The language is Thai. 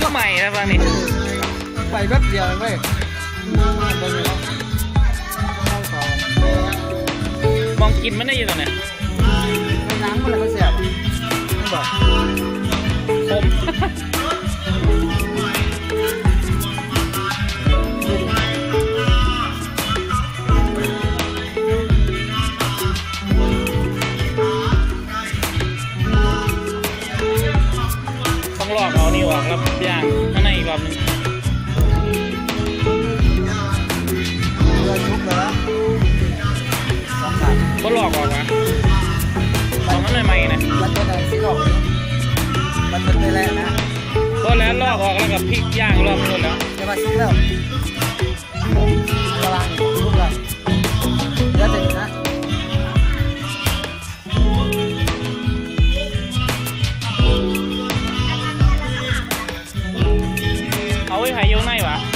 ก็ใหม่แล้วป่ะนี่ไปแป๊บเดียวเว้ยเบิ่งแล้วเข้าสองมองกินมันได้อยู่ตรงไหนน้ำมันอะไรมันเสียบไม่บอกคม ลอกเอานี่ออกแล้วย่างข้างในอีกรอบนึงเรือชุบเลยละสองสาก็ลอกออกมาเอามันใหม่ๆนะมันเป็นอะไรที่ลอกมันเป็นไปแล้วนะก็แล้วลอกออกแล้วกับพริกย่างรอบนึงแล้วจะมาซื้อแล้วกำลังชุบแล้ว เอาไว้ไผ่โยนในวะ